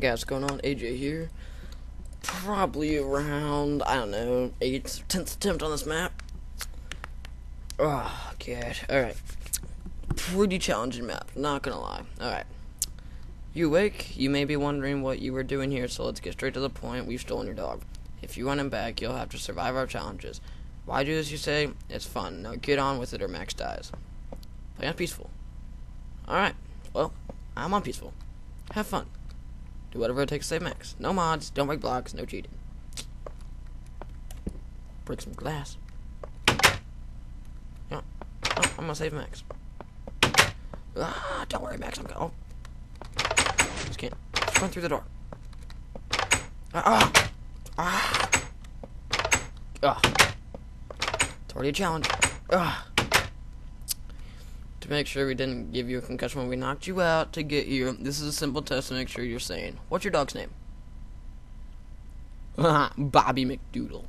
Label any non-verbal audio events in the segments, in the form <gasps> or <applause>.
guys, what's going on? AJ here. Probably around, I don't know, 8th, 10th attempt on this map. Oh, God. Alright. Pretty challenging map, not gonna lie. Alright. You awake? You may be wondering what you were doing here, so let's get straight to the point. We've stolen your dog. If you want him back, you'll have to survive our challenges. Why do as you say? It's fun. Now get on with it or Max dies. Play on peaceful. Alright. Well, I'm on peaceful. Have fun. Do whatever it takes to save Max. No mods, don't break blocks, no cheating. Break some glass. Yeah. Oh, I'm gonna save Max. Ah, don't worry, Max. I'm going. Oh. Just can't. Just run through the door. Ah! Ah! Ah! It's already a challenge. Ah! Make sure we didn't give you a concussion when we knocked you out to get you, this is a simple test to make sure you're sane. What's your dog's name? <laughs> Bobby McDoodle.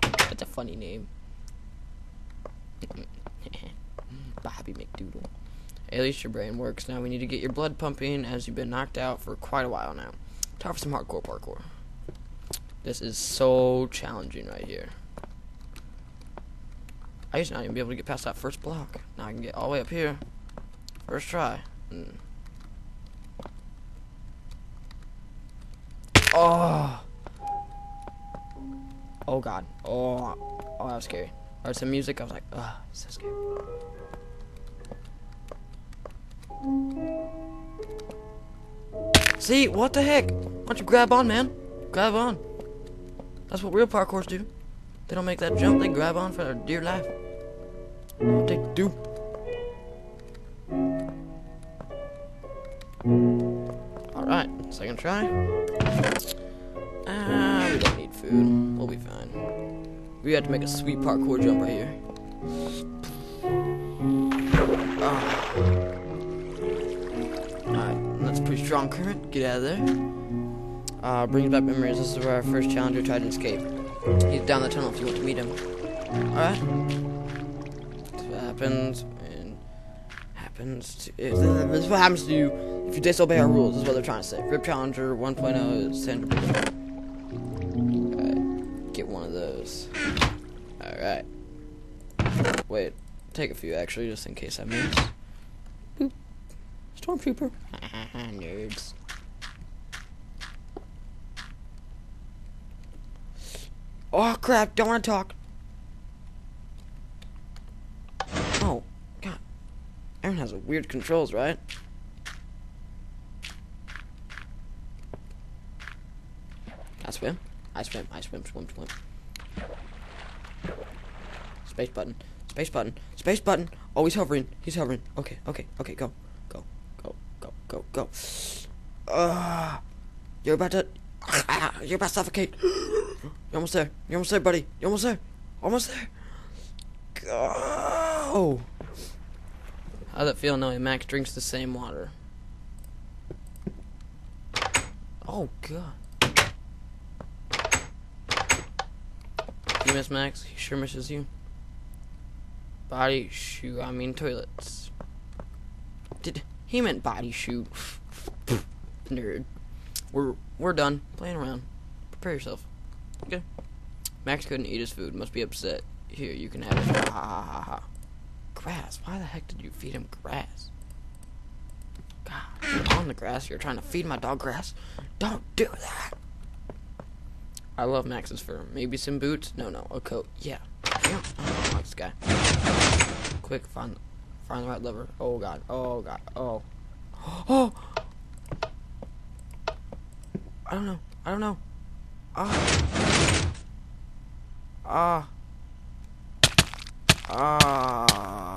That's a funny name. <laughs> Bobby McDoodle. At least your brain works. Now we need to get your blood pumping as you've been knocked out for quite a while now. Time for some hardcore parkour. This is so challenging right here. I used to not even be able to get past that first block. Now I can get all the way up here. First try. Mm. Oh. Oh god. Oh. Oh, that was scary. I heard some music. I was like, ugh, so scary. See, what the heck? Why don't you grab on, man? Grab on. That's what real parkours do. They don't make that jump, they grab on for their dear life. What they do. Alright, second try. Ah, we don't need food. We'll be fine. We have to make a sweet parkour jump right here. Ah. Alright, that's pretty strong current. Get out of there. Uh, brings back memories. This is where our first challenger tried to escape. He's down the tunnel if you want to meet him. Alright. Happens when happens to if, this is what happens to you if you disobey our rules, is what they're trying to say. Rip Challenger 1.0 is Sandra Alright. Get one of those. Alright. Wait. Take a few actually, just in case I miss. Boop. Stormtrooper. <laughs> Nerds. Oh crap, don't want to talk. Oh, God. Aaron has weird controls, right? I swim. I swim. I swim, swim, swim. Space button. Space button. Space button. Oh, he's hovering. He's hovering. Okay, okay, okay, go. Go. Go. Go. Go. Go. Uh, you're about to... <laughs> You're about to suffocate. <gasps> You're almost there. You're almost there, buddy. You're almost there. Almost there. Go. How's it feel knowing Max drinks the same water? Oh, God. You miss Max? He sure misses you. Body shoe. I mean toilets. Did he meant body shoe? <laughs> Nerd. We're we're done playing around. Prepare yourself. Okay. Max couldn't eat his food. Must be upset. Here, you can have it. Ha ha ha ha. Grass. Why the heck did you feed him grass? God, you're on the grass. You're trying to feed my dog grass. Don't do that. I love Max's fur. Maybe some boots? No, no, a coat. Yeah. like this guy. Quick, find, find the right lever. Oh god. Oh god. Oh. <gasps> Oh. I don't know. I don't know. Ah. Ah. Ah.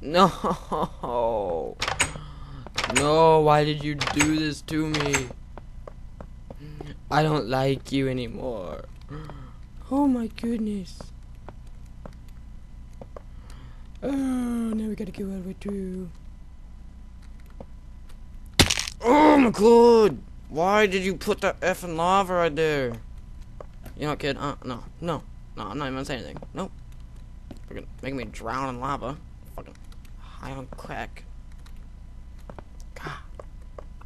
No. <laughs> No, why did you do this to me? I don't like you anymore. Oh my goodness. Oh, now we gotta go all the way. Oh my god! Why did you put that effing lava right there? You know kid? Uh, no, no, no, I'm not even gonna say anything. Nope. You're me drown in lava. Fucking high on crack. God.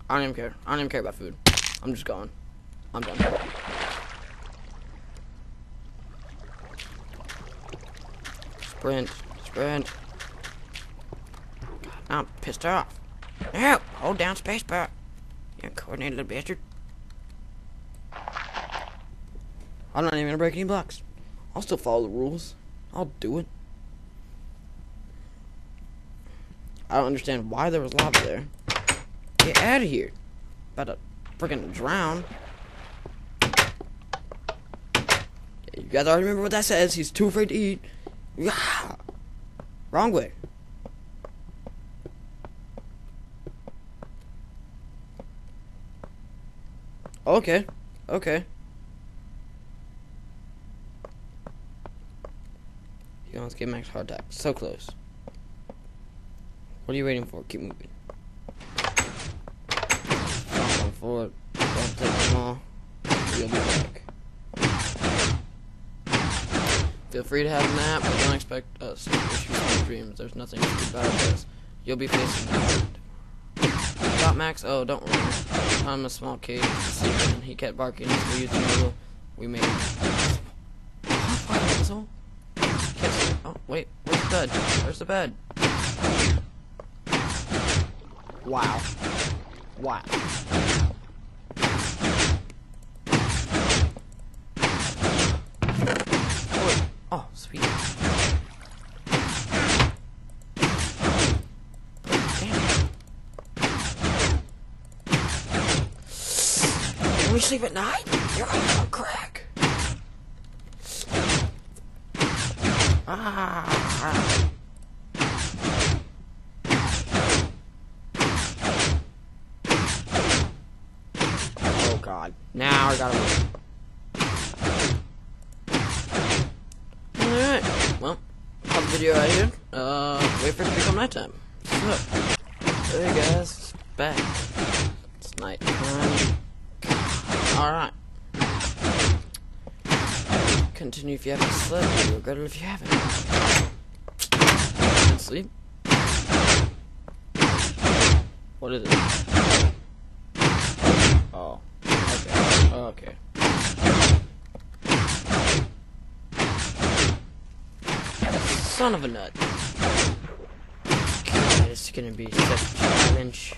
I don't even care. I don't even care about food. I'm just going. I'm done. Sprint. Sprint. God, I'm pissed off. No! Hold down spacebar. You uncoordinated little bastard. I'm not even gonna break any blocks. I'll still follow the rules. I'll do it. I don't understand why there was lava there. Get out of here. About to freaking drown. You guys already remember what that says. He's too afraid to eat. Yeah. Wrong way. Okay. Okay. Almost get max heart attack. So close. What are you waiting for? Keep moving. Going forward. Don't take them all. You'll be back. Feel free to have a nap, but don't expect us to dreams. There's nothing to do about this. You'll be facing the. Stop, Max. Oh, don't worry. I'm a small and He kept barking until you know we made it. Oh, wait. Where's the bed? Where's the bed? Wow. Wow. Oh, oh, sweet. Damn. Can we sleep at night? You're on crack. Ah. Oh god. Now I gotta move. Alright. Well, the video right here. Uh, wait for it to become nighttime. So, hey guys, it's back. It's nighttime. Alright. Continue if you haven't slept. You'll regret it if you haven't. Sleep. What is it? Oh. Okay. Okay. Son of a nut. God, it's gonna be such a challenge.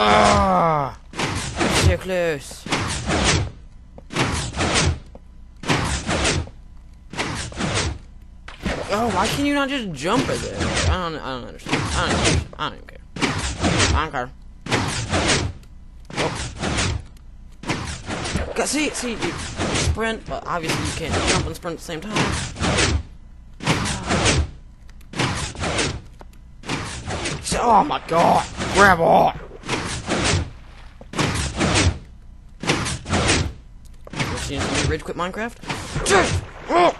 Ah! So close. Oh, why can you not just jump right there? I don't, I don't understand. I don't understand. I don't even care. I don't care. Oh. See, see, you sprint, but obviously you can't jump and sprint at the same time. Oh my god! Grab on! You somebody rage quit Minecraft? I'm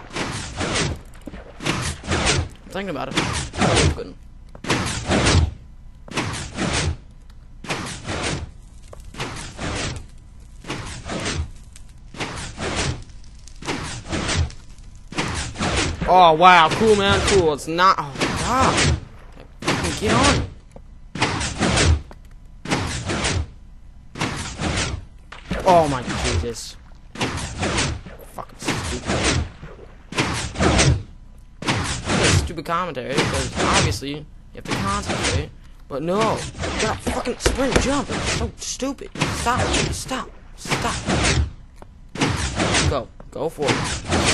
thinking about it. I couldn't. Oh wow, cool man, cool. It's not. Oh god, get on. Oh my Jesus. Stupid. Commentary because obviously you have to concentrate. But no, got fucking sprint jump. It's so stupid. Stop. Stop. Stop. Go. Go for it.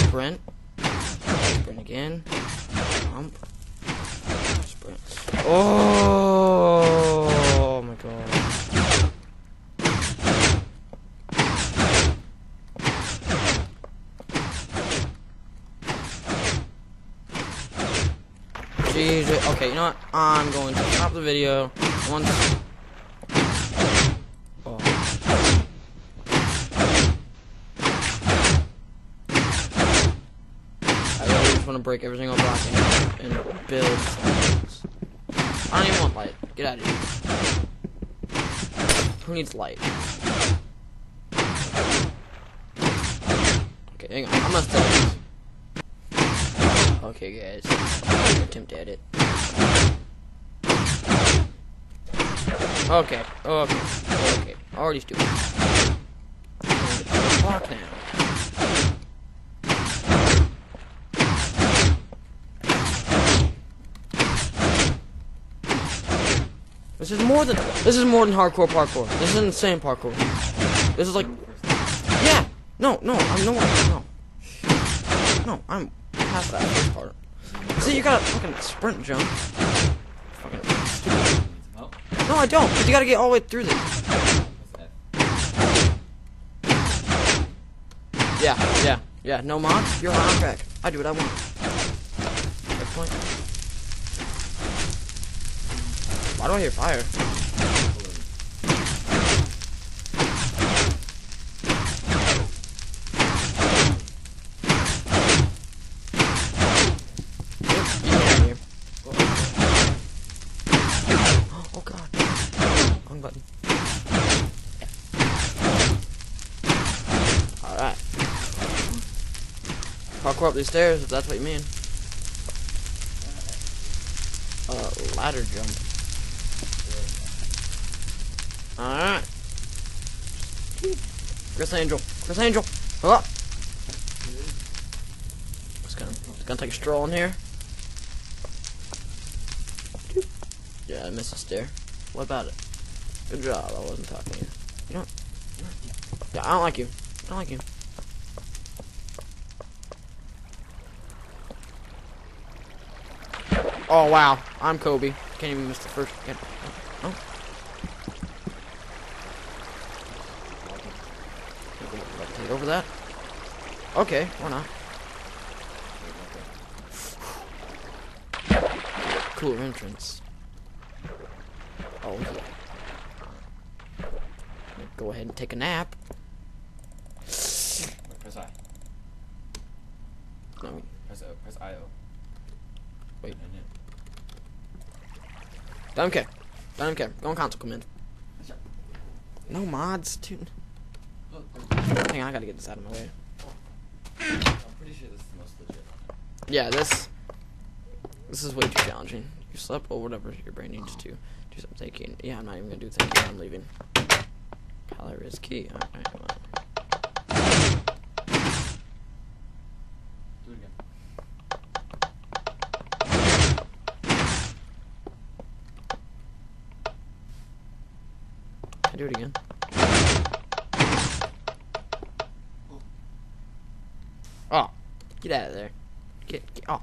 Sprint. Sprint again. Jump. Sprint. Oh my god. Jesus. Okay, you know what? I'm going to stop the video once. Oh. I really just want to break every single block and, and build. I don't even want light. Get out of here. Who needs light? Okay, hang on. I'm gonna start. Okay, guys. Attempt at it. Okay, okay, okay. Already stupid. Fuck now. This is more than this is more than hardcore parkour. This is insane parkour. This is like yeah. No, no, I'm no, no, no. I'm that part. See, you got a fucking sprint jump. Fucking No, I don't. Cause you gotta get all the way through this. Yeah, yeah, yeah. No mods. You're on track. I do what I want. Why do I hear fire? Button. Alright. Parkour up these stairs if that's what you mean. Uh, ladder jump. Alright. Criss Angel. Criss Angel. Up. Just gonna, gonna take a stroll in here. Yeah, I missed a stair. What about it? Good job. I wasn't talking to you. Yeah, I don't like you. I don't like you. Oh wow, I'm Kobe. Can't even miss the first. Can't, oh. Take over that. Okay, why not? Cool entrance. Oh yeah. Go ahead and take a nap. Wait, press I. Mean, Press O. Press I O. Wait. Don't care. Don't care. Go on console command. No mods, dude. Oh, There's- Hang on, I gotta get this out of my way. I'm pretty sure this is the most legit. Yeah, this this is way too challenging. You slept or whatever your brain needs to do some thinking. Yeah, I'm not even gonna do thinking. I'm leaving. Is key. Alright, well. Do it again. I do it again? Oh, get out of there. Get, get oh.